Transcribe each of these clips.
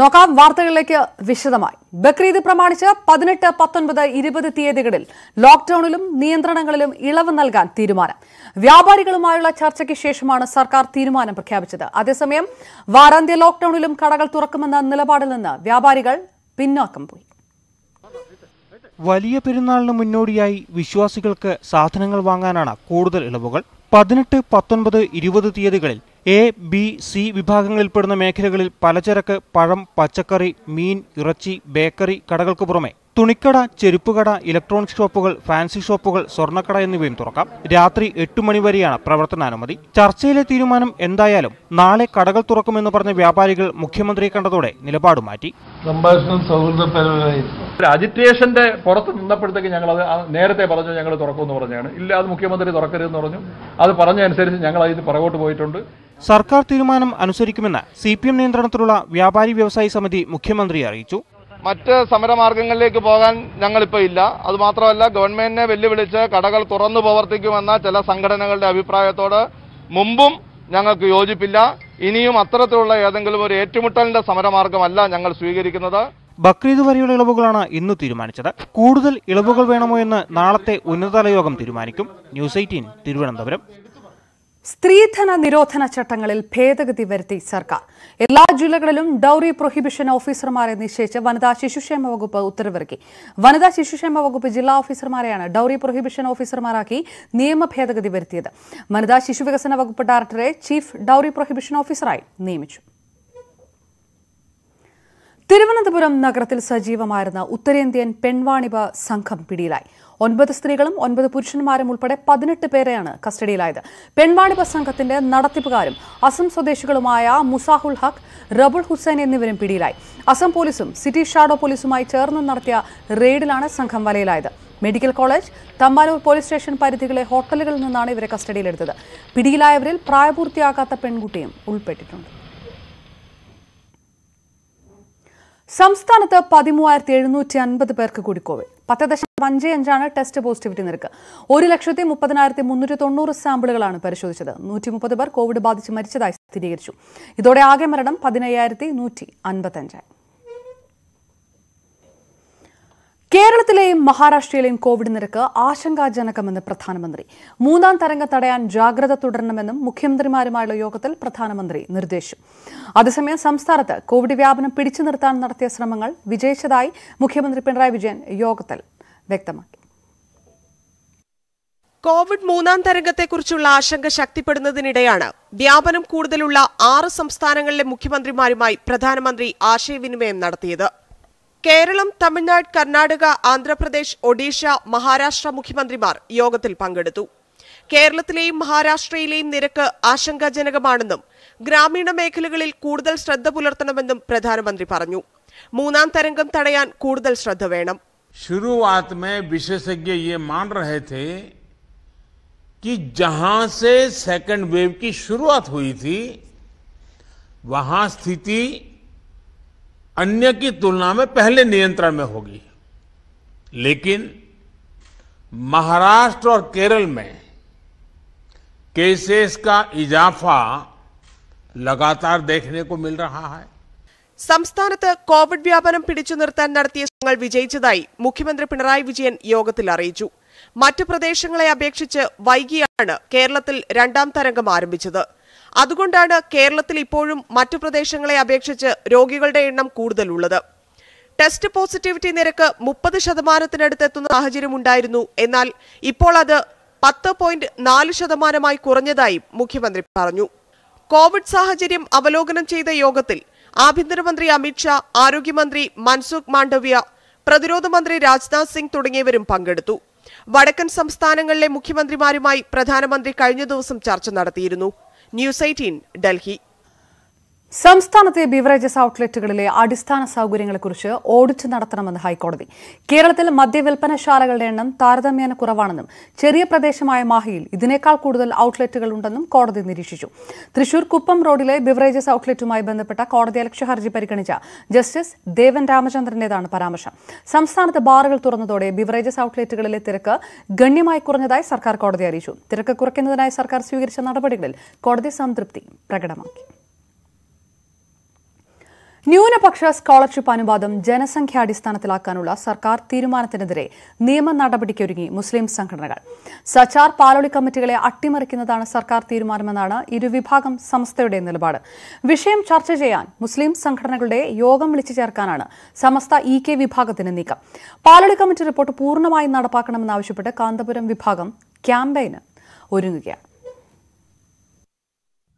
നോക്കാം വാർത്തകളിലേക്ക് വിശദമായി. ബക്രീദ് പ്രമാണിച്ച് പതിനെട്ട് പത്തൊൻപത് ഇരുപത് തീയതികളിൽ ലോക്ഡൌണിലും നിയന്ത്രണങ്ങളിലും ഇളവ് നൽകാൻ തീരുമാനം. വ്യാപാരികളുമായുള്ള ചർച്ചയ്ക്ക് ശേഷമാണ് സർക്കാർ തീരുമാനം പ്രഖ്യാപിച്ചത്. അതേസമയം വാരാന്ത്യ ലോക്ഡൌണിലും കടകൾ തുറക്കുമെന്ന നിലപാടിൽ നിന്ന് വ്യാപാരികൾ പിന്നോക്കം പോയി. വലിയ പെരുന്നാളിന് മുന്നോടിയായി വിശ്വാസികൾക്ക് സാധനങ്ങൾ വാങ്ങാനാണ് കൂടുതൽ ഇളവുകൾ. പതിനെട്ട് പത്തൊൻപത് ഇരുപത് തീയതികളിൽ എ ബി സി വിഭാഗങ്ങളിൽപ്പെടുന്ന മേഖലകളിൽ പലചരക്ക് പഴം പച്ചക്കറി മീൻ ഇറച്ചി ബേക്കറി കടകൾക്ക് പുറമെ തുണിക്കട ചെരുപ്പുകട ഇലക്ട്രോണിക് ഷോപ്പുകൾ ഫാൻസി ഷോപ്പുകൾ സ്വർണക്കട എന്നിവയും തുറക്കാം. രാത്രി എട്ട് മണി വരെയാണ് പ്രവർത്തനാനുമതി. ചർച്ചയിലെ തീരുമാനം എന്തായാലും നാളെ കടകൾ തുറക്കുമെന്ന് പറഞ്ഞ വ്യാപാരികൾ മുഖ്യമന്ത്രിയെ കണ്ടതോടെ നിലപാട് മാറ്റി. സംഭാഷണം സൗഹൃദപരമായിരുന്നു ഒരു അജിറ്റേഷന്റെ പുറത്ത് നിന്നപ്പോഴത്തേക്ക് ഞങ്ങൾ അത് നേരത്തെ പറഞ്ഞു ഞങ്ങൾ തുറക്കുമെന്ന് പറഞ്ഞാണ്. ഇല്ല അത് മുഖ്യമന്ത്രി തുറക്കരുതെന്ന് പറഞ്ഞു. അത് പറഞ്ഞതനുസരിച്ച് ഞങ്ങൾ അതിന് പുറകോട്ട് പോയിട്ടുണ്ട്. സർക്കാർ തീരുമാനം അനുസരിക്കുമെന്ന് സി പി എം നിയന്ത്രണത്തിലുള്ള വ്യാപാരി വ്യവസായി സമിതി മുഖ്യമന്ത്രി അറിയിച്ചു. മറ്റ് സമരമാർഗങ്ങളിലേക്ക് പോകാൻ ഞങ്ങളിപ്പോൾ ഇല്ല. അതുമാത്രമല്ല ഗവൺമെന്റിനെ വെല്ലുവിളിച്ച് കടകൾ തുറന്നു പ്രവർത്തിക്കുമെന്ന ചില സംഘടനകളുടെ അഭിപ്രായത്തോട് മുമ്പും ഞങ്ങൾക്ക് യോജിപ്പില്ല. ഇനിയും അത്തരത്തിലുള്ള ഏതെങ്കിലും ഒരു ഏറ്റുമുട്ടലിന്റെ സമരമാർഗമല്ല ഞങ്ങൾ സ്വീകരിക്കുന്നത്. ബക്രീദ് വരെയുള്ള ഇളവുകളാണ് ഇന്ന് തീരുമാനിച്ചത്. കൂടുതൽ ഇളവുകൾ വേണമോ എന്ന് നാളത്തെ ഉന്നതതല യോഗം തീരുമാനിക്കും. News eighteen Thiruvananthapuram. സ്ത്രീധന നിരോധന ചട്ടങ്ങളിൽ ഭേദഗതി വരുത്തി സർക്കാർ. എല്ലാ ജില്ലകളിലും ഡൌറി പ്രൊഹിബിഷൻ ഓഫീസർമാരെ നിശ്ചയിച്ച് വനിതാ ശിശുക്ഷേമ വകുപ്പ് ഉത്തരവിറക്കി. വനിതാ ശിശുക്ഷേമ വകുപ്പ് ജില്ലാ ഓഫീസർമാരെയാണ് ഡൌറി പ്രൊഹിബിഷൻ ഓഫീസർമാരാക്കി നിയമ ഭേദഗതി വരുത്തിയത്. വനിതാ ശിശുവികസന വകുപ്പ് ഡയറക്ടറെ ചീഫ് ഡൌറി പ്രൊഹിബിഷൻ ഓഫീസറായി നിയമിച്ചു. തിരുവനന്തപുരം നഗരത്തിൽ സജീവമായിരുന്ന ഉത്തരേന്ത്യൻ പെൺവാണിഭ സംഘം പിടിയിലായി. ഒൻപത് സ്ത്രീകളും ഒൻപത് പുരുഷന്മാരും ഉൾപ്പെടെ പതിനെട്ട് പേരെയാണ് കസ്റ്റഡിയിലായത്. പെൺവാണിഭ സംഘത്തിന്റെ നടത്തിപ്പുകാരും അസം സ്വദേശികളുമായ മുസാഹുൽ ഹക്ക് റബുൾ ഹുസൈൻ എന്നിവരും പിടിയിലായി. അസം പോലീസും സിറ്റി ഷാഡോ പോലീസുമായി ചേർന്ന് നടത്തിയ റെയ്ഡിലാണ് സംഘം വലയിലായത്. Medical college Thampanoor police station പരിധികളെ ഹോട്ടലുകളിൽ നിന്നാണ് ഇവരെ കസ്റ്റഡിയിലെടുത്തത്. പിടിയിലായവരിൽ പ്രായപൂർത്തിയാകാത്ത പെൺകുട്ടിയും ഉൾപ്പെട്ടിട്ടുണ്ട്. സംസ്ഥാനത്ത് പതിമൂവായിരത്തി എഴുന്നൂറ്റി അൻപത് പേർക്ക് കൂടി കോവിഡ്. പത്ത് ദശാംശം അഞ്ച് അഞ്ചാണ് ടെസ്റ്റ് പോസിറ്റിവിറ്റി നിരക്ക്. ഒരു ലക്ഷത്തി മുപ്പതിനായിരത്തി മുന്നൂറ്റി തൊണ്ണൂറ് സാമ്പിളുകളാണ് പരിശോധിച്ചത്. നൂറ്റി മുപ്പത് പേർ കോവിഡ് ബാധിച്ച് മരിച്ചതായി സ്ഥിരീകരിച്ചു. ഇതോടെ ആകെ മരണം പതിനയ്യായിരത്തി നൂറ്റി അൻപത്തഞ്ചായി കേരളത്തിലെയും മഹാരാഷ്ട്രയിലെയും കോവിഡ് നിരക്ക് ആശങ്കാജനകമെന്ന് പ്രധാനമന്ത്രി. മൂന്നാം തരംഗം തടയാൻ ജാഗ്രത തുടരണമെന്നും മുഖ്യമന്ത്രിമാരുമായുള്ള യോഗത്തിൽ പ്രധാനമന്ത്രി നിർദ്ദേശം അതേസമയം സംസ്ഥാനത്ത് കോവിഡ് വ്യാപനം പിടിച്ചു നിർത്താൻ നടത്തിയ ശ്രമങ്ങൾ വിജയിച്ചതായി മുഖ്യമന്ത്രി പിണറായി വിജയൻ യോഗത്തിൽ വ്യക്തമാക്കി. കോവിഡ് മൂന്നാം തരംഗത്തെക്കുറിച്ചുള്ള ആശങ്ക ശക്തിപ്പെടുന്നതിനിടെയാണ് വ്യാപനം കൂടുതലുള്ള ആറ് സംസ്ഥാനങ്ങളിലെ മുഖ്യമന്ത്രിമാരുമായി പ്രധാനമന്ത്രി ആശയവിനിമയം നടത്തിയത്. കേരളം തമിഴ്നാട് കർണാടക ആന്ധ്രാപ്രദേശ് ഒഡീഷ മഹാരാഷ്ട്ര മുഖ്യമന്ത്രിമാർ യോഗത്തിൽ പങ്കെടുത്തു കേരളത്തിലെയും മഹാരാഷ്ട്രയിലെയും നിരക്ക് ആശങ്കാജനകമാണെന്നും ഗ്രാമീണ മേഖലകളിൽ കൂടുതൽ ശ്രദ്ധ പുലർത്തണമെന്നും പ്രധാനമന്ത്രി പറഞ്ഞു മൂന്നാം തരംഗം തടയാൻ കൂടുതൽ ശ്രദ്ധ വേണം शुरुआत में विशेषज्ञ ये मान रहे थे कि जहां से सेकंड वेव की शुरुआत हुई थी वहां स्थिति अन्य की तुलना में पहले नियंत्रण में होगी लेकिन महाराष्ट्र और केरल में केसेस का इजाफा लगातार देखने को मिल रहा है സംസ്ഥാനത്ത് കോവിഡ് വ്യാപനം പിടിച്ചു നിർത്താൻ നടത്തിയ ശ്രമങ്ങൾ വിജയിച്ചതായി മുഖ്യമന്ത്രി പിണറായി വിജയൻ യോഗത്തിൽ അറിയിച്ചു മറ്റു പ്രദേശങ്ങളെ അപേക്ഷിച്ച് വൈകിയാണ് കേരളത്തിൽ രണ്ടാം തരംഗം ആരംഭിച്ചത് അതുകൊണ്ടാണ് കേരളത്തിൽ ഇപ്പോഴും മറ്റു പ്രദേശങ്ങളെ അപേക്ഷിച്ച് രോഗികളുടെ എണ്ണം കൂടുതലുള്ളത്. ടെസ്റ്റ് പോസിറ്റിവിറ്റി നിരക്ക് മുപ്പത് ശതമാനത്തിനടുത്ത് എത്തുന്ന സാഹചര്യമുണ്ടായിരുന്നു എന്നാൽ ഇപ്പോൾ അത് പത്ത് പോയിന്റ് നാല് ശതമാനമായി കുറഞ്ഞതായും മുഖ്യമന്ത്രി പറഞ്ഞു. കോവിഡ് സാഹചര്യം അവലോകനം ചെയ്ത യോഗത്തിൽ ആഭ്യന്തരമന്ത്രി അമിത്ഷാ ആരോഗ്യമന്ത്രി മൻസുഖ് മാണ്ഡവ്യ പ്രതിരോധ മന്ത്രി രാജ്നാഥ് സിംഗ് തുടങ്ങിയവരും പങ്കെടുത്തു. വടക്കൻ സംസ്ഥാനങ്ങളിലെ മുഖ്യമന്ത്രിമാരുമായി പ്രധാനമന്ത്രി കഴിഞ്ഞ ദിവസം ചർച്ച നടത്തിയിരുന്നു. News eighteen Delhi. സംസ്ഥാനത്തെ ബിവറേജസ് ഔട്ട്ലെറ്റുകളിലെ അടിസ്ഥാന സൗകര്യങ്ങളെക്കുറിച്ച് ഓഡിറ്റ് നടത്തണമെന്ന് ഹൈക്കോടതി. കേരളത്തിൽ മദ്യവിൽപ്പനശാലകളുടെ എണ്ണം താരതമ്യേന കുറവാണെന്നും ചെറിയ പ്രദേശമായ മാഹിയിൽ ഇതിനേക്കാൾ കൂടുതൽ ഔട്ട്ലെറ്റുകൾ ഉണ്ടെന്നും കോടതി നിരീക്ഷിച്ചു. തൃശൂർ കുപ്പം റോഡിലെ ബിവറേജസ് ഔട്ട്ലെറ്റുമായി ബന്ധപ്പെട്ട കോടതി അലക്ഷ്യ ഹർജി പരിഗണിച്ച ജസ്റ്റിസ് ദേവൻ രാമചന്ദ്രന്റേതാണ് പരാമർശം. സംസ്ഥാനത്ത് ബാറുകൾ തുറന്നതോടെ ബിവറേജസ് ഔട്ട്ലെറ്റുകളിലെ തിരക്ക് ഗണ്യമായി കുറഞ്ഞതായി സർക്കാർ കോടതി അറിയിച്ചു. തിരക്ക് കുറയ്ക്കുന്നതിനായി സർക്കാർ സ്വീകരിച്ച നടപടികളിൽ കോടതി സംതൃപ്തി പ്രകടമാക്കി. ന്യൂനപക്ഷ സ്കോളർഷിപ്പ് അനുപാതം ജനസംഖ്യാടിസ്ഥാനത്തിലാക്കാനുള്ള സർക്കാർ തീരുമാനത്തിനെതിരെ നിയമ നടപടിക്കൊരുങ്ങി മുസ്ലിം സംഘടനകൾ. സച്ചാർ പാലോളി കമ്മിറ്റികളെ അട്ടിമറിക്കുന്നതാണ് സർക്കാർ തീരുമാനമെന്നാണ് ഇരുവിഭാഗം സംസ്ഥയുടെ നിലപാട്. വിഷയം ചർച്ച ചെയ്യാൻ മുസ്ലിം സംഘടനകളുടെ യോഗം വിളിച്ചു ചേർക്കാനാണ് സമസ്ത ഇ കെ വിഭാഗത്തിന് നീക്കം. പാലോളി കമ്മിറ്റി റിപ്പോർട്ട് പൂർണമായും നടപ്പാക്കണമെന്നാവശ്യപ്പെട്ട് കാന്തപുരം വിഭാഗം ക്യാമ്പയിന് ഒരുങ്ങുകയാണ്.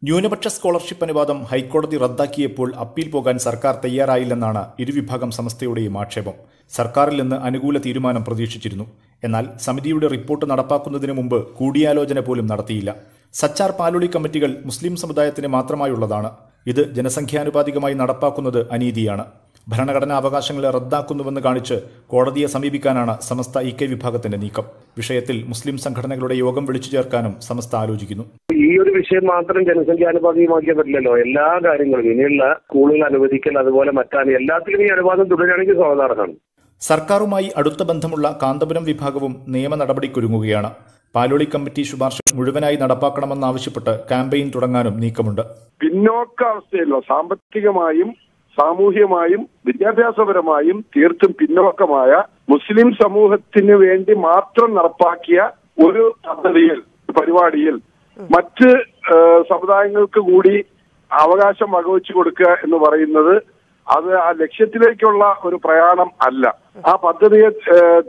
ന്യൂനപക്ഷ സ്കോളർഷിപ്പ് അനുവാദം ഹൈക്കോടതി റദ്ദാക്കിയപ്പോൾ അപ്പീൽ പോകാൻ സർക്കാർ തയ്യാറായില്ലെന്നാണ് ഇരുവിഭാഗം സംസ്ഥയുടെയും ആക്ഷേപം. സർക്കാരിൽ നിന്ന് അനുകൂല തീരുമാനം പ്രതീക്ഷിച്ചിരുന്നു. എന്നാൽ സമിതിയുടെ റിപ്പോർട്ട് നടപ്പാക്കുന്നതിന് മുമ്പ് കൂടിയാലോചന പോലും നടത്തിയില്ല. സച്ചാർ പാലുളി കമ്മിറ്റികൾ മുസ്ലിം സമുദായത്തിന് മാത്രമായുള്ളതാണ്. ഇത് ജനസംഖ്യാനുപാതികമായി നടപ്പാക്കുന്നത് അനീതിയാണ്. ഭരണഘടനാ അവകാശങ്ങളെ റദ്ദാക്കുന്നുവെന്ന് കാണിച്ച് കോടതിയെ സമീപിക്കാനാണ് സമസ്ത ഇ കെ വിഭാഗത്തിന്റെ നീക്കം. വിഷയത്തിൽ മുസ്ലിം സംഘടനകളുടെ യോഗം വിളിച്ചു ചേർക്കാനും സമസ്ത ആലോചിക്കുന്നു. ഈ ഒരു വിഷയം മാത്രം ജനസംഖ്യാനുപാതികമാക്കിയാൽ പറ്റില്ലല്ലോ. എല്ലാ കാര്യങ്ങളും ഇനിയുള്ള സ്കൂളുകൾ അനുവദിക്കൽ അതുപോലെ മറ്റാണ് എല്ലാത്തിലും ഈ അനുപാതം തുടരുകയാണെങ്കിൽ സ്വാഗതാർഹമാണ് സർക്കാരുമായി അടുത്ത ബന്ധമുള്ള കാന്തപുരം വിഭാഗവും നിയമ നടപടിക്കൊരുങ്ങുകയാണ്. പാലോളി കമ്മിറ്റി ശുപാർശ മുഴുവനായി നടപ്പാക്കണമെന്നാവശ്യപ്പെട്ട് ക്യാമ്പയിൻ തുടങ്ങാനും നീക്കമുണ്ട്. പിന്നോക്കാവസ്ഥയല്ലോ. സാമ്പത്തികമായും സാമൂഹ്യമായും വിദ്യാഭ്യാസപരമായും തീർത്തും പിന്നോക്കമായ മുസ്ലിം സമൂഹത്തിന് വേണ്ടി മാത്രം നടപ്പാക്കിയ ഒരു പദ്ധതിയിൽ പരിപാടിയിൽ മറ്റ് സമുദായങ്ങൾക്ക് കൂടി അവകാശം വകവെച്ചു കൊടുക്കുക എന്ന് പറയുന്നത് അത് ആ ലക്ഷ്യത്തിലേക്കുള്ള ഒരു പ്രയാണം അല്ല. ആ പദ്ധതിയെ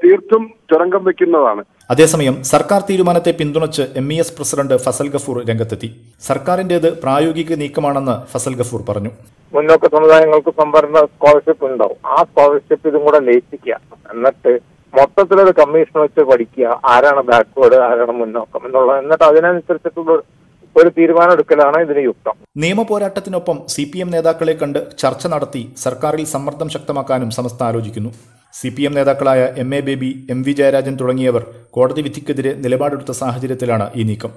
തീർത്തും തുരങ്കം വെക്കുന്നതാണ്. അതേസമയം സർക്കാർ തീരുമാനത്തെ പിന്തുണച്ച് M E S president Fazal Gafoor രംഗത്തെത്തി. സർക്കാരിന്റേത് പ്രായോഗിക നീക്കമാണെന്ന് ഫസൽ ഗഫൂർ പറഞ്ഞു. മുന്നോക്ക സമുദായങ്ങൾക്ക് സംവരണ സ്കോളർഷിപ്പ് ഉണ്ടാവും. ആ സ്കോളർഷിപ്പ് ഇതും കൂടെ ലയിപ്പിക്കുക. എന്നിട്ട് മൊത്തത്തിലൊരു കമ്മീഷൻ വെച്ച് പഠിക്കുക. ആരാണ് ബാക്ക്വേർഡ് ആരാണ് മുന്നോക്കം എന്നുള്ളത് എന്നിട്ട് അതിനനുസരിച്ചിട്ടുള്ള ഒരു തീരുമാനം എടുക്കലാണ് ഇതിന് യുക്തം. നിയമ പോരാട്ടത്തിനൊപ്പം സി പി എം നേതാക്കളെ കണ്ട് ചർച്ച നടത്തി സർക്കാരിൽ സമ്മർദ്ദം ശക്തമാക്കാനും സംസ്ഥ ആലോചിക്കുന്നു. സി പി എം നേതാക്കളായ M A Baby M V Jayarajan തുടങ്ങിയവർ കോടതി വിധിക്കെതിരെ നിലപാടെടുത്ത സാഹചര്യത്തിലാണ് ഈ നീക്കം.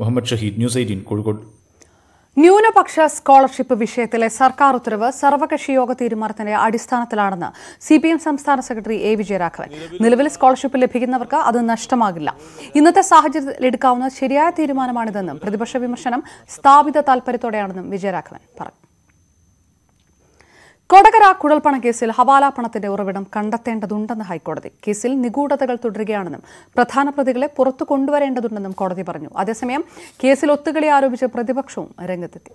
Muhammad Shaheed news eighteen Kozhikode. ന്യൂനപക്ഷ സ്കോളർഷിപ്പ് വിഷയത്തിലെ സർക്കാർ ഉത്തരവ് സർവകക്ഷി യോഗ തീരുമാനത്തിന്റെ അടിസ്ഥാനത്തിലാണെന്ന് സി പി എം സംസ്ഥാന സെക്രട്ടറി എ വിജയരാഘവൻ. നിലവിൽ സ്കോളർഷിപ്പ് ലഭിക്കുന്നവർക്ക് അത് നഷ്ടമാകില്ല. ഇന്നത്തെ സാഹചര്യത്തിൽ എടുക്കാവുന്ന ശരിയായ തീരുമാനമാണിതെന്നും പ്രതിപക്ഷ വിമർശനം സ്ഥാപിത താൽപര്യത്തോടെയാണെന്നും വിജയരാഘവൻ പറഞ്ഞു. കുഴൽപ്പണ കേസിൽ ഹവാല പണത്തിന്റെ ഉറവിടം കണ്ടെത്തേണ്ടതുണ്ടെന്ന് ഹൈക്കോടതി. കേസിൽ നിഗൂഢതകൾ തുടരുകയാണെന്നും പ്രധാന പ്രതികളെ പുറത്തു കൊണ്ടുവരേണ്ടതുണ്ടെന്നും കോടതി പറഞ്ഞു. അതേസമയം കേസിൽ ഒത്തുകളി ആരോപിച്ച് പ്രതിപക്ഷവും രംഗത്തെത്തി.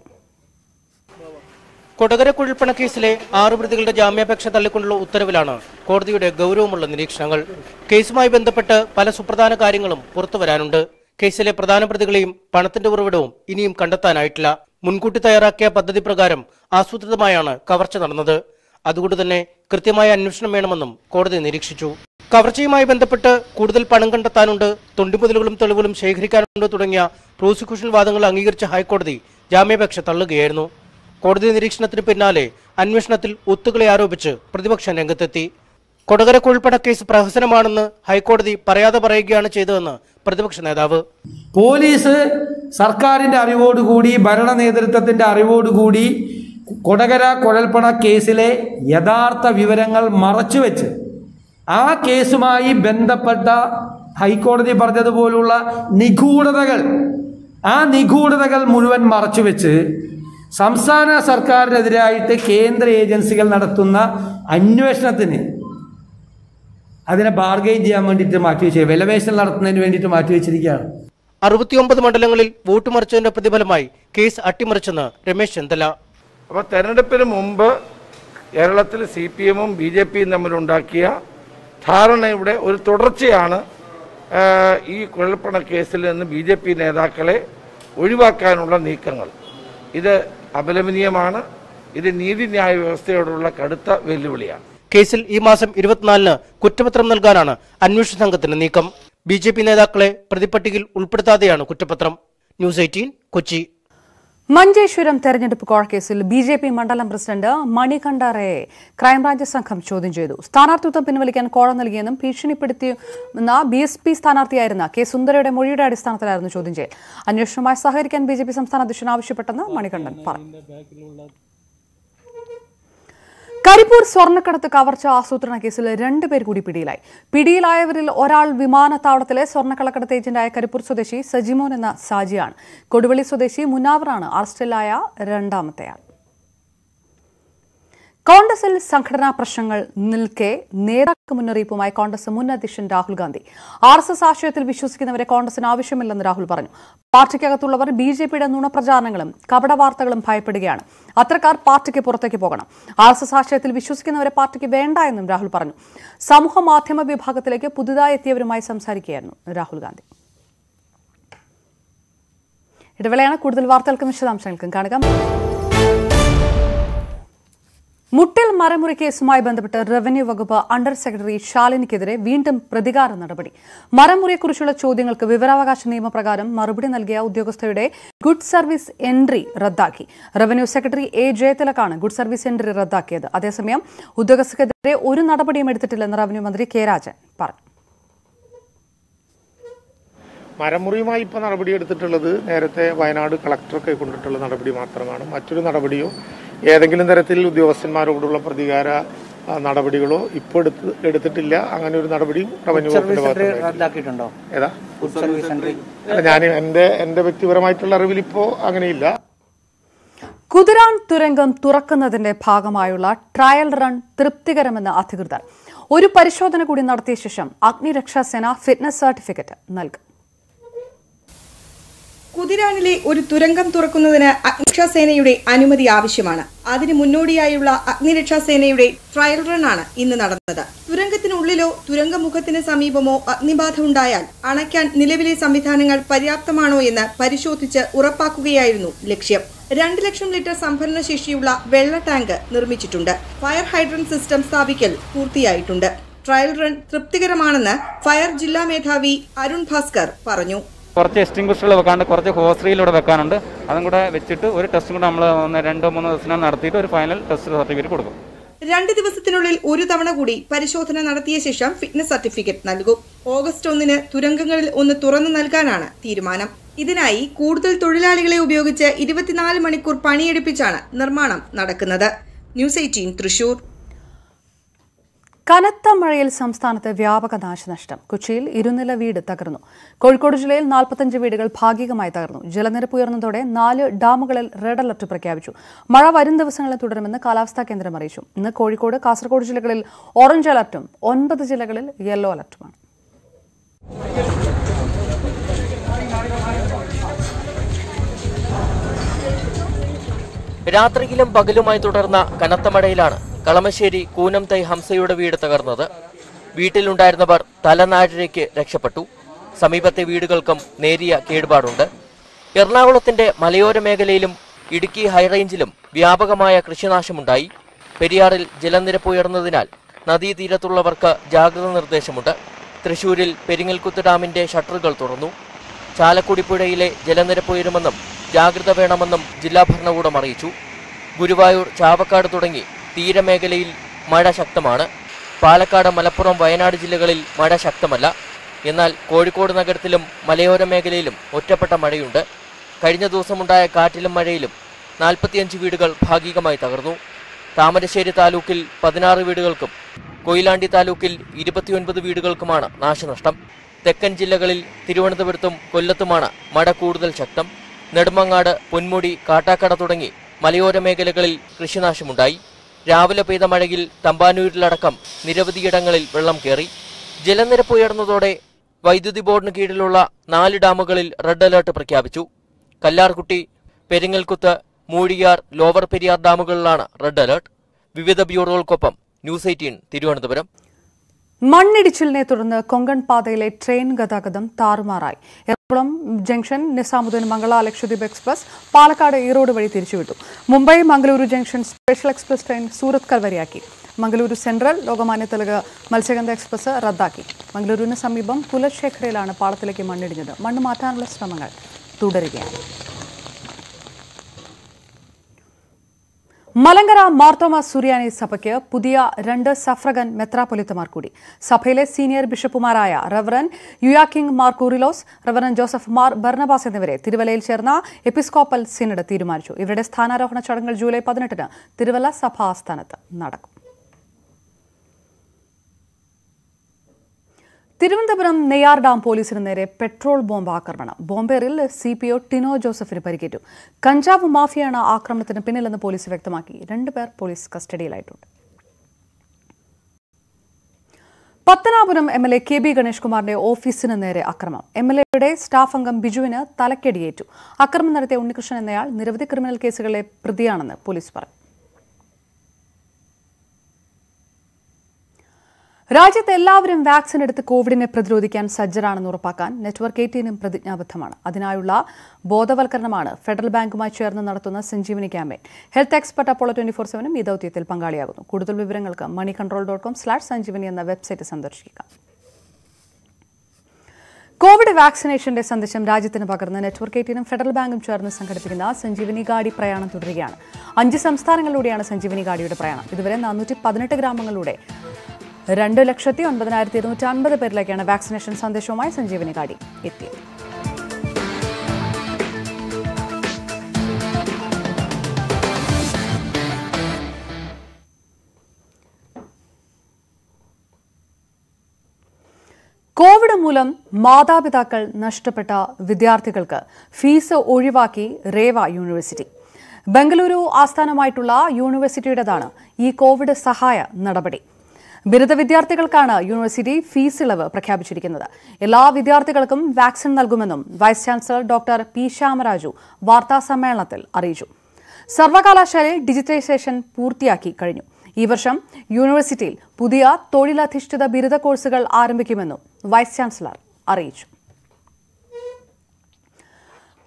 കൊടകര കുഴൽപ്പണ കേസിലെ ആറ് പ്രതികളുടെ ജാമ്യാപേക്ഷ തള്ളിക്കൊണ്ടുള്ള ഉത്തരവിലാണ് കോടതിയുടെ ഗൗരവമുള്ള നിരീക്ഷണങ്ങൾ. കേസുമായി ബന്ധപ്പെട്ട് പല സുപ്രധാന കാര്യങ്ങളും പുറത്തു പുറത്തുവരാനുണ്ട് കേസിലെ പ്രധാന പ്രതികളെയും പണത്തിന്റെ ഉറവിടവും ഇനിയും കണ്ടെത്താനായിട്ടില്ല. മുൻകൂട്ടി തയ്യാറാക്കിയ പദ്ധതി പ്രകാരം ആസൂത്രിതമായാണ് കവർച്ച നടന്നത്. അതുകൊണ്ട് തന്നെ കൃത്യമായ അന്വേഷണം വേണമെന്നും കോടതി നിരീക്ഷിച്ചു. കവർച്ചയുമായി ബന്ധപ്പെട്ട് കൂടുതൽ പണം കണ്ടെത്താനുണ്ട് തൊണ്ടിമുതലുകളും തെളിവുകളും ശേഖരിക്കാനുണ്ട് തുടങ്ങിയ പ്രോസിക്യൂഷൻ വാദങ്ങൾ അംഗീകരിച്ച ഹൈക്കോടതി ജാമ്യാപേക്ഷ തള്ളുകയായിരുന്നു. കോടതി നിരീക്ഷണത്തിന് പിന്നാലെ അന്വേഷണത്തിൽ ഒത്തുകളെ ആരോപിച്ച് പ്രതിപക്ഷം രംഗത്തെത്തി. കൊടകര കുഴൽപ്പണ കേസ് പ്രഹസനമാണെന്ന് ഹൈക്കോടതി പറയാതെ പറയുകയാണ് ചെയ്തതെന്ന് പ്രതിപക്ഷ നേതാവ്. പോലീസ് സർക്കാരിന്റെ അറിവോടുകൂടി ഭരണ നേതൃത്വത്തിന്റെ അറിവോടുകൂടി കൊടകര കുഴൽപ്പണ കേസിലെ യഥാർത്ഥ വിവരങ്ങൾ മറച്ചുവെച്ച് ആ കേസുമായി ബന്ധപ്പെട്ട ഹൈക്കോടതി പറഞ്ഞതുപോലുള്ള നിഗൂഢതകൾ ആ നിഗൂഢതകൾ മുഴുവൻ മറച്ചുവെച്ച് സംസ്ഥാന സർക്കാരിനെതിരായിട്ട് കേന്ദ്ര ഏജൻസികൾ നടത്തുന്ന അന്വേഷണത്തിന് അതിനെ ബാർഗെയിൻ ചെയ്യാൻ വേണ്ടിയിട്ട് മാറ്റി വെച്ചു വിലപേശൽ നടത്തുന്നതിന് വേണ്ടിയിട്ട് മാറ്റി വെച്ചിരിക്കുകയാണ് അറുപത്തിയൊമ്പത് മണ്ഡലങ്ങളിൽ വോട്ട് മറിച്ചതിന്റെ പ്രതിഫലമായി കേസ് അട്ടിമറിച്ചെന്ന് രമേശ് ചെന്നിത്തല അപ്പോൾ തെരഞ്ഞെടുപ്പിന് മുമ്പ് കേരളത്തിൽ സി പി എമ്മും ബി ജെ പിയും തമ്മിലുണ്ടാക്കിയ ധാരണയുടെ ഒരു തുടർച്ചയാണ് ഈ കുഴൽപ്പണ കേസിൽ നിന്ന് ബി ജെ പി നേതാക്കളെ ഒഴിവാക്കാനുള്ള നീക്കങ്ങൾ. ഇത് അപലപനീയമാണ്. ഇത് നീതിന്യായ വ്യവസ്ഥയോടുള്ള കടുത്ത വെല്ലുവിളിയാണ്. കേസിൽ ഈ മാസം ഇരുപത്തിനാലിന് കുറ്റപത്രം നൽകാനാണ് അന്വേഷണ സംഘത്തിന്റെ നീക്കം. ബി നേതാക്കളെ പ്രതിപ്പട്ടികയിൽ ഉൾപ്പെടുത്താതെയാണ് കുറ്റപത്രം. News eighteen Kochi. മഞ്ചേശ്വരം തെരഞ്ഞെടുപ്പ് കോഴക്കേസിൽ ബി ജെ പി മണ്ഡലം പ്രസിഡന്റ് മണികണ്ഠറയെ ക്രൈംബ്രാഞ്ച് സംഘം ചോദ്യം ചെയ്തു. സ്ഥാനാർത്ഥിത്വം പിൻവലിക്കാൻ കോഴ നൽകിയെന്നും ഭീഷണിപ്പെടുത്തിയെന്ന ബി എസ് പി സ്ഥാനാർത്ഥിയായിരുന്ന കെ സുന്ദരയുടെ മൊഴിയുടെ അടിസ്ഥാനത്തിലായിരുന്നു ചോദ്യം ചെയ്യൽ. അന്വേഷണവുമായി സഹകരിക്കാൻ ബി ജെ പി സംസ്ഥാന അധ്യക്ഷൻ ആവശ്യപ്പെട്ടെന്ന് മണികണ്ഠൻ പറഞ്ഞു കരിപ്പൂർ സ്വർണക്കടത്ത് കവർച്ച ആസൂത്രണ കേസിൽ രണ്ടുപേർ കൂടി പിടിയിലായി. പിടിയിലായവരിൽ ഒരാൾ വിമാനത്താവളത്തിലെ സ്വർണക്കളക്കടത്ത് ഏജന്റായ കരിപ്പൂർ സ്വദേശി സജിമോൻ എന്ന സാജിയാണ്. കൊടുവള്ളി സ്വദേശി മുനാവറാണ് അറസ്റ്റിലായ രണ്ടാമത്തെയാൾ. കോൺഗ്രസിൽ സംഘടനാ പ്രശ്നങ്ങൾ നിൽക്കെ നേതാക്ക മുന്നറിയിപ്പുമായി കോൺഗ്രസ് മുൻ അധ്യക്ഷൻ Rahul Gandhi. R S S ആശയത്തിൽ വിശ്വസിക്കുന്നവരെ കോൺഗ്രസിന് ആവശ്യമില്ലെന്ന് രാഹുൽ പറഞ്ഞു. പാർട്ടിക്കകത്തുള്ളവർ ബി ജെ പിയുടെ നുണപ്രചാരണങ്ങളും കപടവാർത്തകളും ഭയപ്പെടുകയാണ്. അത്തരക്കാർ പാർട്ടിക്ക് പുറത്തേക്ക് പോകണം. ആർ എസ് എസ് ആശയത്തിൽ വിശ്വസിക്കുന്നവരെ പാർട്ടിക്ക് വേണ്ട എന്നും രാഹുൽ പറഞ്ഞു. സമൂഹ മാധ്യമ വിഭാഗത്തിലേക്ക് പുതുതായി എത്തിയവരുമായി സംസാരിക്കുകയായിരുന്നു രാഹുൽ ഗാന്ധി. ഇടവേളയാണ് കൂടുതൽ വാർത്തകൾക്കും വിശദാംശങ്ങൾക്കും കാണുക. മുട്ടിൽ മരമുറി കേസുമായി ബന്ധപ്പെട്ട് റവന്യൂ വകുപ്പ് അണ്ടർ സെക്രട്ടറി ഷാലിനിക്കെതിരെ വീണ്ടും പ്രതികാര നടപടി. മരമുറിയെക്കുറിച്ചുള്ള ചോദ്യങ്ങൾക്ക് വിവരാവകാശ നിയമപ്രകാരം മറുപടി നൽകിയ ഉദ്യോഗസ്ഥയുടെ ഗുഡ് സർവീസ് എൻട്രി റദ്ദാക്കി. റവന്യൂ സെക്രട്ടറി എ ജയതിലക്കാണ് ഗുഡ് സർവീസ് എൻട്രി റദ്ദാക്കിയത്. അതേസമയം ഉദ്യോഗസ്ഥർക്കെതിരെ ഒരു നടപടിയും എടുത്തിട്ടില്ലെന്ന് റവന്യൂ മന്ത്രി കെ രാജൻ പറഞ്ഞു. മരമുറിയുമായി ഇപ്പോൾ നടപടിയെടുത്തിട്ടുള്ളത് നേരത്തെ വയനാട് കളക്ടറൊക്കെ കൊണ്ടിട്ടുള്ള നടപടി മാത്രമാണ്. മറ്റൊരു നടപടിയോ ഏതെങ്കിലും തരത്തിൽ ഉദ്യോഗസ്ഥന്മാരോടുള്ള പ്രതികാര നടപടികളോ ഇപ്പോൾ എടുത്ത് എടുത്തിട്ടില്ല. അങ്ങനെ ഒരു നടപടിയും റവന്യൂ വകുപ്പിന്റെ റദ്ദാക്കിയിട്ടുണ്ടോ? ഏതാ? ഞാൻ എന്റെ എന്റെ വ്യക്തിപരമായിട്ടുള്ള അറിവിൽ ഇപ്പോ അങ്ങനെയില്ല. കുതിരാൻ തുരങ്കം തുറക്കുന്നതിന്റെ ഭാഗമായുള്ള ട്രയൽ റൺ തൃപ്തികരമെന്ന് അധികൃതർ. ഒരു പരിശോധന കൂടി നടത്തിയ ശേഷം അഗ്നിരക്ഷാസേന ഫിറ്റ്നസ് സർട്ടിഫിക്കറ്റ് നൽകും. കുതിരാനിലെ ഒരു തുരങ്കം തുറക്കുന്നതിന് അഗ്നിരക്ഷാസേനയുടെ അനുമതി ആവശ്യമാണ്. അതിന് മുന്നോടിയായുള്ള അഗ്നിരക്ഷാസേനയുടെ ട്രയൽ റൺ ആണ് ഇന്ന് നടന്നത്. തുരങ്കത്തിനുള്ളിലോ തുരങ്കമുഖത്തിന് സമീപമോ അഗ്നിബാധ ഉണ്ടായാൽ അണയ്ക്കാൻ നിലവിലെ സംവിധാനങ്ങൾ പര്യാപ്തമാണോ എന്ന് പരിശോധിച്ച് ഉറപ്പാക്കുകയായിരുന്നു ലക്ഷ്യം. രണ്ട് ലക്ഷം ലിറ്റർ സംഭരണ ശേഷിയുള്ള വെള്ള ടാങ്ക് നിർമ്മിച്ചിട്ടുണ്ട്. ഫയർ ഹൈഡ്രൻ സിസ്റ്റം സ്ഥാപിക്കൽ പൂർത്തിയായിട്ടുണ്ട്. ട്രയൽ റൺ തൃപ്തികരമാണെന്ന് ഫയർ ജില്ലാ മേധാവി അരുൺ ഭാസ്കർ പറഞ്ഞു. കുറച്ച് എക്സ്റ്റിംഗ്വിഷറുകൾ വെക്കാണ്ട് കുറച്ച് ഹോസ്ട്രിയിലൂടെ വെക്കാനുണ്ട്. അതും കൂടെ വെച്ചിട്ട് ഒരു ടെസ്റ്റും കൂടെ നമ്മൾ ഒന്ന് രണ്ടോ മൂന്നോ ദിവസം നടത്തിയിട്ട് ഒരു ഫൈനൽ ടെസ്റ്റ് സർട്ടിഫിക്കറ്റ് കൊടുക്കും. രണ്ട് ദിവസത്തിനുള്ളിൽ ഒരു തവണ കൂടി പരിശോധന നടത്തിയ ശേഷം ഫിറ്റ്നസ് സർട്ടിഫിക്കറ്റ് നൽകും. ഓഗസ്റ്റ് ഒന്നിന് തുരങ്കങ്ങളിൽ ഒന്ന് തുറന്നു നൽകാനാണ് തീരുമാനം. ഇതിനായി കൂടുതൽ തൊഴിലാളികളെ ഉപയോഗിച്ച് ഇരുപത്തിനാല് മണിക്കൂർ പണിയെടുപ്പിച്ചാണ് നിർമ്മാണം നടക്കുന്നത്. News eighteen Thrissur. കനത്ത മഴയിൽ സംസ്ഥാനത്ത് വ്യാപക നാശനഷ്ടം. കൊച്ചിയിൽ ഇരുനില വീട് തകർന്നു. കോഴിക്കോട് ജില്ലയിൽ നാൽപ്പത്തഞ്ച് വീടുകൾ ഭാഗികമായി തകർന്നു. ജലനിരപ്പ് ഉയർന്നതോടെ നാല് ഡാമുകളിൽ റെഡ് അലർട്ട് പ്രഖ്യാപിച്ചു. മഴ വരും ദിവസങ്ങളിൽ തുടരുമെന്ന് കാലാവസ്ഥാ കേന്ദ്രം അറിയിച്ചു. ഇന്ന് കോഴിക്കോട് കാസർഗോഡ് ജില്ലകളിൽ ഓറഞ്ച് അലർട്ടും ഒൻപത് ജില്ലകളിൽ യെല്ലോ അലർട്ടുമാണ്. രാത്രിയിലും പകലുമായി തുടർന്ന കനത്ത മഴയിലാണ് കളമശ്ശേരി കൂനംതൈ ഹംസയുടെ വീട് തകർന്നത്. വീട്ടിലുണ്ടായിരുന്നവർ തലനാഴിലേക്ക് രക്ഷപ്പെട്ടു. സമീപത്തെ വീടുകൾക്കും നേരിയ കേടുപാടുണ്ട്. എറണാകുളത്തിന്റെ മലയോര മേഖലയിലും ഇടുക്കി ഹൈറേഞ്ചിലും വ്യാപകമായ കൃഷിനാശമുണ്ടായി. പെരിയാറിൽ ജലനിരപ്പ് ഉയർന്നതിനാൽ നദീതീരത്തുള്ളവർക്ക് ജാഗ്രത നിർദ്ദേശമുണ്ട്. തൃശൂരിൽ പെരിങ്ങൽക്കുത്ത് ഡാമിന്റെ ഷട്ടറുകൾ തുറന്നു. ചാലക്കുടി പുഴയിലെ ജലനിരപ്പ് ഉയരുമെന്നും ജാഗ്രത വേണമെന്നും ജില്ലാ ഭരണകൂടം അറിയിച്ചു. ഗുരുവായൂർ ചാവക്കാട് തുടങ്ങി തീരമേഖലയിൽ മഴ ശക്തമാണ്. പാലക്കാട് മലപ്പുറം വയനാട് ജില്ലകളിൽ മഴ ശക്തമല്ല. എന്നാൽ കോഴിക്കോട് നഗരത്തിലും മലയോര മേഖലയിലും ഒറ്റപ്പെട്ട മഴയുണ്ട്. കഴിഞ്ഞ ദിവസമുണ്ടായ കാറ്റിലും മഴയിലും നാൽപ്പത്തിയഞ്ച് വീടുകൾ ഭാഗികമായി തകർന്നു. താമരശ്ശേരി താലൂക്കിൽ പതിനാറ് വീടുകൾക്കും കൊയിലാണ്ടി താലൂക്കിൽ ഇരുപത്തിയൊൻപത് വീടുകൾക്കുമാണ് നാശനഷ്ടം. തെക്കൻ ജില്ലകളിൽ തിരുവനന്തപുരത്തും കൊല്ലത്തുമാണ് മഴ കൂടുതൽ ശക്തം. നെടുമങ്ങാട് പൊന്മുടി കാട്ടാക്കട തുടങ്ങി മലയോര മേഖലകളിൽ കൃഷിനാശമുണ്ടായി. രാവിലെ പെയ്ത മഴയിൽ തമ്പാനൂരിലടക്കം നിരവധിയിടങ്ങളിൽ വെള്ളം കയറി ജലനിരപ്പ് ഉയർന്നതോടെ വൈദ്യുതി ബോർഡിന് കീഴിലുള്ള നാല് ഡാമുകളിൽ റെഡ് അലർട്ട് പ്രഖ്യാപിച്ചു. കല്ലാർകുട്ടി പെരിങ്ങൽകുത്ത് മൂഴിയാർ ലോവർ പെരിയാർ ഡാമുകളിലാണ് റെഡ് അലർട്ട്. വിവിധ ബ്യൂറോകൾക്കൊപ്പം ന്യൂസ് എയ്റ്റീൻ തിരുവനന്തപുരം. മണ്ണിടിച്ചിലിനെ തുടർന്ന് കൊങ്കൺ പാതയിലെ ട്രെയിൻ ഗതാഗതം താറുമാറായി. എറണാകുളം ജംഗ്ഷൻ നിസാമുദ്ദീൻ മംഗള ലക്ഷദ്വീപ് എക്സ്പ്രസ് പാലക്കാട് ഈറോഡ് വഴി തിരിച്ചുവിട്ടു. Mumbai Mangaluru junction special express train Surat കൽവരിയാക്കി. Mangaluru central Lokmanya Tilak Matsyagandha express റദ്ദാക്കി. മംഗളൂരുവിന് സമീപം പുലശേഖരയിലാണ് പാളത്തിലേക്ക് മണ്ണിടിഞ്ഞത്. മണ്ണ് മാറ്റാനുള്ള ശ്രമങ്ങൾ തുടരുകയാണ്. മലങ്കര മാർത്തോമ സുറിയാനി സഭയ്ക്ക് പുതിയ രണ്ട് സഫ്രഗൻ മെത്രാപൊലിത്തമാർ കൂടി. സഭയിലെ സീനിയർ ബിഷപ്പുമാരായ reverend യുയാക്കിംഗ് Mar Coorilos reverend Joseph Mar Barnabas എന്നിവരെ തിരുവല്ലയിൽ ചേർന്ന എപ്പിസ്കോപ്പൽ സിനഡ് തീരുമാനിച്ചു. ഇവരുടെ സ്ഥാനാരോഹണ ചടങ്ങുകൾ ജൂലൈ പതിനെട്ടിന് തിരുവല്ല സഭാ ആസ്ഥാനത്ത് നടക്കും. തിരുവനന്തപുരം നെയ്യാർ ഡാം പോലീസിന് നേരെ പെട്രോൾ ബോംബ് ആക്രമണം. ബോംബേറിൽ സി പി ഒ ടിനോ ജോസഫിന് പരിക്കേറ്റു. കഞ്ചാവ് മാഫിയാണ് ആക്രമണത്തിന് പിന്നിലെന്ന് പോലീസ് വ്യക്തമാക്കി. രണ്ടുപേർ police കസ്റ്റഡിയിലായിട്ടുണ്ട്. Pathanapuram M L A K B Ganesh കുമാറിന്റെ ഓഫീസിന് നേരെ അക്രമം. എം എൽ എയുടെ സ്റ്റാഫ് അംഗം ബിജുവിന് തലക്കടിയേറ്റു. അക്രമം നടത്തിയ ഉണ്ണികൃഷ്ണൻ എന്നയാൾ നിരവധി ക്രിമിനൽ കേസുകളിലെ പ്രതിയാണെന്ന് പോലീസ് പറഞ്ഞു രാജ്യത്ത് എല്ലാവരും വാക്സിൻ എടുത്ത് കോവിഡിനെ പ്രതിരോധിക്കാൻ സജ്ജരാണെന്ന് ഉറപ്പാക്കാൻ നെറ്റ്വർക്ക് എയ്റ്റീനും പ്രതിജ്ഞാബദ്ധമാണ്. അതിനായുള്ള ബോധവൽക്കരണമാണ് ഫെഡറൽ ബാങ്കുമായി ചേർന്ന് നടത്തുന്ന Sanjeevani campaign. Health expert Apollo twenty four സെവനും ഈ ദൌത്യത്തിൽ പങ്കാളിയാകുന്നു. കൂടുതൽ വിവരങ്ങൾക്ക് money control dot com slash Sanjeevani എന്ന വെബ്സൈറ്റ് സന്ദർശിക്കുക. കോവിഡ് വാക്സിനേഷന്റെ സന്ദേശം രാജ്യത്തിന് പകർന്ന് നെറ്റ്വർക്ക് എയ്റ്റീനും ഫെഡറൽ ബാങ്കും ചേർന്ന് സംഘടിപ്പിക്കുന്ന സഞ്ജീവനി ഗാഡി പ്രയാണം തുടരുകയാണ്. അഞ്ച് സംസ്ഥാനങ്ങളിലൂടെയാണ് സഞ്ജീവനി ഗാഡിയുടെ പ്രയാണം. ഇതുവരെ നാനൂറ്റി പതിനെട്ട് ഗ്രാമങ്ങളിലൂടെ രണ്ട് ലക്ഷത്തി ഒൻപതിനായിരത്തി ഇരുന്നൂറ്റി അൻപത് പേരിലേക്കാണ് വാക്സിനേഷൻ സന്ദേശവുമായി സഞ്ജീവനി കാടി എത്തിയത്. കോവിഡ് മൂലം മാതാപിതാക്കൾ നഷ്ടപ്പെട്ട വിദ്യാർത്ഥികൾക്ക് ഫീസ് ഒഴിവാക്കി റേവ യൂണിവേഴ്സിറ്റി. ബംഗളൂരു ആസ്ഥാനമായിട്ടുള്ള യൂണിവേഴ്സിറ്റിയുടേതാണ് ഈ കോവിഡ് സഹായ നടപടി. ബിരുദ വിദ്യാർത്ഥികൾക്കാണ് യൂണിവേഴ്സിറ്റി ഫീസ് ഇളവ് പ്രഖ്യാപിച്ചിരിക്കുന്നത്. എല്ലാ വിദ്യാർത്ഥികൾക്കും വാക്സിൻ നൽകുമെന്നും vice chancellor doctor P Shyamaraju വാർത്താ സമ്മേളനത്തിൽ അറിയിച്ചു. സർവകലാശാലയിൽ ഡിജിറ്റൈസേഷൻ പൂർത്തിയാക്കി കഴിഞ്ഞു. ഈ വർഷം യൂണിവേഴ്സിറ്റിയിൽ പുതിയ തൊഴിലധിഷ്ഠിത ബിരുദ കോഴ്സുകൾ ആരംഭിക്കുമെന്നും വൈസ് ചാൻസലർ അറിയിച്ചു.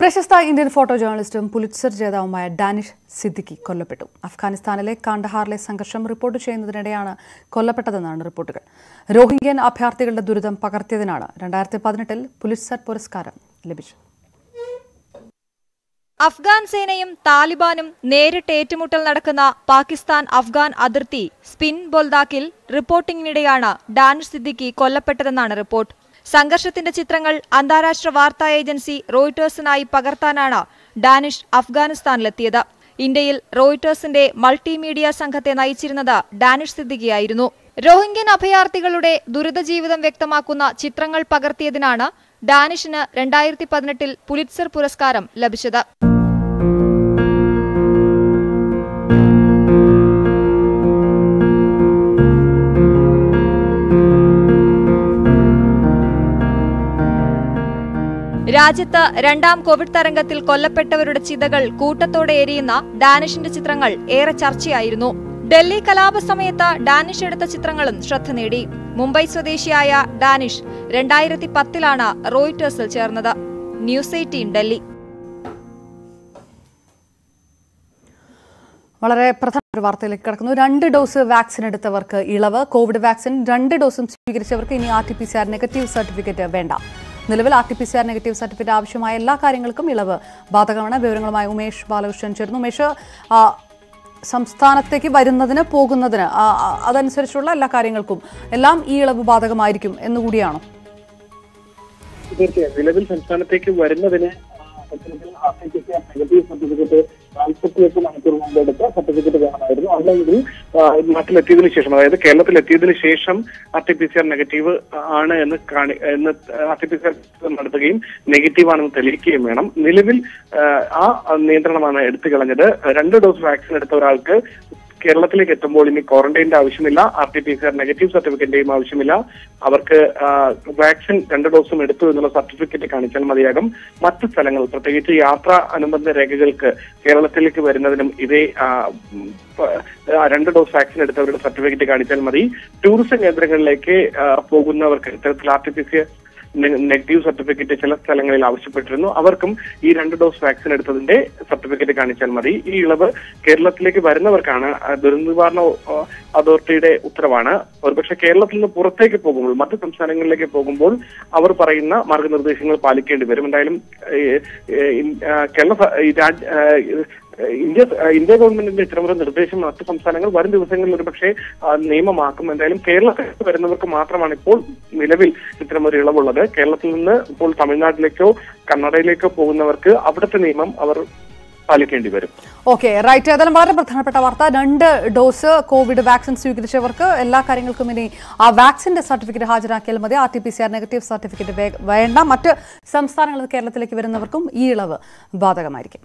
പ്രശസ്ത ഇന്ത്യൻ ഫോട്ടോ ജേർണലിസ്റ്റും പുലിറ്റ്സർ ജേതാവുമായ ഡാനിഷ് സിദ്ദിഖി കൊല്ലപ്പെട്ടു. അഫ്ഗാനിസ്ഥാനിലെ കാണ്ഡഹാറിലെ സംഘർഷം റിപ്പോർട്ട് ചെയ്യുന്നതിനിടെയാണ് കൊല്ലപ്പെട്ടതെന്നാണ് റിപ്പോർട്ടുകൾ. രോഹിംഗ്യൻ അഭയാർത്ഥികളുടെ ദുരിതം പകർത്തിയതിനാണ് രണ്ടായിരത്തി പതിനെട്ടിൽ പുലിറ്റ്സർ പുരസ്കാരം ലഭിച്ചത്. അഫ്ഗാൻ സേനയും താലിബാനും നേരിട്ട് ഏറ്റുമുട്ടൽ നടക്കുന്ന പാകിസ്ഥാൻ അഫ്ഗാൻ അതിർത്തി സ്പിൻ ബൊൽദാക്കിൽ റിപ്പോർട്ടിംഗിനിടെയാണ് ഡാനിഷ് സിദ്ദിഖി കൊല്ലപ്പെട്ടതെന്നാണ് റിപ്പോർട്ട്. സംഘർഷത്തിന്റെ ചിത്രങ്ങൾ അന്താരാഷ്ട്ര വാർത്താ ഏജൻസി റോയിട്ടേഴ്സിനായി പകർത്താനാണ് ഡാനിഷ് അഫ്ഗാനിസ്ഥാനിലെത്തിയത്. ഇന്ത്യയിൽ റോയിട്ടേഴ്സിന്റെ മൾട്ടിമീഡിയ സംഘത്തെ നയിച്ചിരുന്നത് ഡാനിഷ് സിദ്ദിഖിയായിരുന്നു. റോഹിംഗ്യൻ അഭയാർത്ഥികളുടെ ദുരിത ജീവിതം വ്യക്തമാക്കുന്ന ചിത്രങ്ങൾ പകർത്തിയതിനാണ് ഡാനിഷിന് രണ്ടായിരത്തി പതിനെട്ടിൽ പുലിറ്റ്സർ പുരസ്കാരം ലഭിച്ചത്. രാജ്യത്ത് രണ്ടാം കോവിഡ് തരംഗത്തിൽ കൊല്ലപ്പെട്ടവരുടെ ചിതകൾ കൂട്ടത്തോടെ എരിയുന്ന ഡാനിഷിന്റെ ചിത്രങ്ങൾ ഏറെ ചർച്ചയായിരുന്നു. ഡൽഹി കലാപ സമയത്ത് ഡാനിഷ് എടുത്ത ചിത്രങ്ങളും ശ്രദ്ധ നേടി. മുംബൈ സ്വദേശിയായ ഡാനിഷ് രണ്ടായിരത്തി പത്തിലാണ് റോയിറ്റേഴ്സിൽ ചേർന്നത്. News eighteen Delhi. വളരെ പ്രധാന ഒരു വാർത്തയിലേക്ക് കിടക്കുന്നു. രണ്ട് ഡോസ് വാക്സിൻ എടുത്തവർക്ക് ഇളവ്. കോവിഡ് വാക്സിൻ രണ്ട് ഡോസും സ്വീകരിച്ചവർക്ക് ഇനി R T P C R negative certificate വേണ്ട. നിലവിൽ R T P C R negative certificate ആവശ്യമായ എല്ലാ കാര്യങ്ങൾക്കും ഇളവ്. ബാധകമാണ്. വിവരങ്ങളുമായി ഉമേഷ് ബാലകൃഷ്ണൻ ചേർന്നു ഉമേഷ് സംസ്ഥാനത്തേക്ക് വരുന്നതിന് പോകുന്നതിന് അതനുസരിച്ചുള്ള എല്ലാ കാര്യങ്ങൾക്കും എല്ലാം ഈ ഇളവ് ബാധകമായിരിക്കും എന്നുകൂടിയാണോ? തീർച്ചയായും. നിലവിൽ സംസ്ഥാനത്തേക്ക് വരുന്നതിന് നെഗറ്റീവ് സർട്ടിഫിക്കറ്റ് നാൽപ്പത്തിയെട്ട് മണിക്കൂർ മുമ്പ് എടുത്ത സർട്ടിഫിക്കറ്റ് വേണമായിരുന്നു. അല്ലെങ്കിൽ നാട്ടിലെത്തിയതിനു ശേഷം അതായത് കേരളത്തിൽ കേരളത്തിലെത്തിയതിനു ശേഷം R T P C R negative ആണ് എന്ന് കാണി എന്ന് R T P C R നടത്തുകയും നെഗറ്റീവ് ആണെന്ന് തെളിയിക്കുകയും വേണം. നിലവിൽ ആ നിയന്ത്രണമാണ് എടുത്തു കളഞ്ഞത്. രണ്ട് ഡോസ് വാക്സിൻ എടുത്ത ഒരാൾക്ക് കേരളത്തിലേക്ക് എത്തുമ്പോൾ ഇനി ക്വാറന്റൈന്റെ ആവശ്യമില്ല R T P C R negative സർട്ടിഫിക്കറ്റിന്റെയും ആവശ്യമില്ല. അവർക്ക് വാക്സിൻ രണ്ട് ഡോസും എടുത്തു എന്നുള്ള സർട്ടിഫിക്കറ്റ് കാണിച്ചാൽ മതിയാകും. മറ്റ് സ്ഥലങ്ങൾ പ്രത്യേകിച്ച് യാത്രാ അനുബന്ധ രേഖകൾക്ക് കേരളത്തിലേക്ക് വരുന്നതിനും ഇതേ രണ്ട് ഡോസ് വാക്സിൻ എടുത്തവരുടെ സർട്ടിഫിക്കറ്റ് കാണിച്ചാൽ മതി. ടൂറിസം കേന്ദ്രങ്ങളിലേക്ക് പോകുന്നവർക്ക് ഇത്തരത്തിൽ R T P C negative certificate ചില സ്ഥലങ്ങളിൽ ആവശ്യപ്പെട്ടിരുന്നു. അവർക്കും ഈ രണ്ട് ഡോസ് വാക്സിൻ എടുത്തതിന്റെ സർട്ടിഫിക്കറ്റ് കാണിച്ചാൽ മതി. ഈ ഇളവ് കേരളത്തിലേക്ക് വരുന്നവർക്കാണ് ദുരന്ത നിവാരണ അതോറിറ്റിയുടെ ഉത്തരവാണ്. ഒരുപക്ഷെ കേരളത്തിൽ നിന്ന് പുറത്തേക്ക് പോകുമ്പോൾ മറ്റു സംസ്ഥാനങ്ങളിലേക്ക് പോകുമ്പോൾ അവർ പറയുന്ന മാർഗനിർദ്ദേശങ്ങൾ പാലിക്കേണ്ടി വരും. എന്തായാലും കേരള ഇന്ത്യ ഇന്ത്യ ഗവൺമെന്റിന്റെ ഇത്തരമൊരു നിർദ്ദേശം മറ്റ് സംസ്ഥാനങ്ങൾ വരും ദിവസങ്ങളിൽ ഒരുപക്ഷെ നിയമമാക്കും. എന്തായാലും കേരളത്തിൽ വരുന്നവർക്ക് മാത്രമാണ് ഇപ്പോൾ നിലവിൽ ഇത്തരമൊരു ഇളവുള്ളത്. കേരളത്തിൽ നിന്ന് ഇപ്പോൾ തമിഴ്നാട്ടിലേക്കോ കർണാടകയിലേക്കോ പോകുന്നവർക്ക് അവിടുത്തെ നിയമം അവർ പാലിക്കേണ്ടി വരും. Okay right. ഏതായാലും വളരെ പ്രധാനപ്പെട്ട വാർത്ത. രണ്ട് ഡോസ് കോവിഡ് വാക്സിൻ സ്വീകരിച്ചവർക്ക് എല്ലാ കാര്യങ്ങൾക്കും ഇനി ആ വാക്സിന്റെ സർട്ടിഫിക്കറ്റ് ഹാജരാക്കിയാൽ മതി. R T P C R negative certificate വേണ്ട. മറ്റ് സംസ്ഥാനങ്ങളിൽ കേരളത്തിലേക്ക് വരുന്നവർക്കും ഈ ഇളവ് ബാധകമായിരിക്കും.